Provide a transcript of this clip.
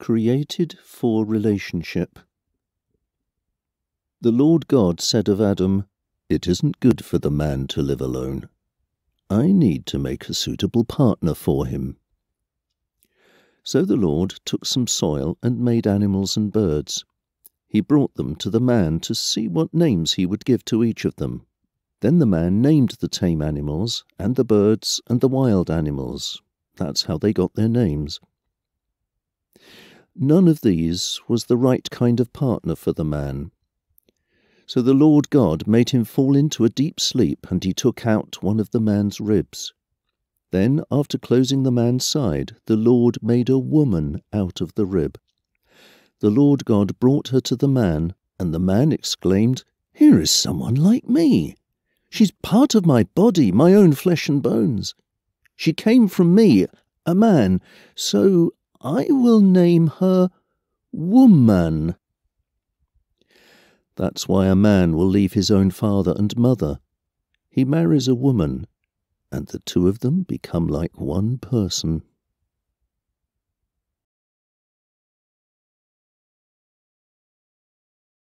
Created for relationship. The Lord God said of Adam, It isn't good for the man to live alone. I need to make a suitable partner for him. So the Lord took some soil and made animals and birds. He brought them to the man to see what names he would give to each of them. Then the man named the tame animals, and the birds, and the wild animals. That's how they got their names. None of these was the right kind of partner for the man. So the Lord God made him fall into a deep sleep, and he took out one of the man's ribs. Then, after closing the man's side, the Lord made a woman out of the rib. The Lord God brought her to the man, and the man exclaimed, Here is someone like me. She's part of my body, my own flesh and bones. She came from me, a man, so I will name her Woman. That's why a man will leave his own father and mother. He marries a woman, and the two of them become like one person.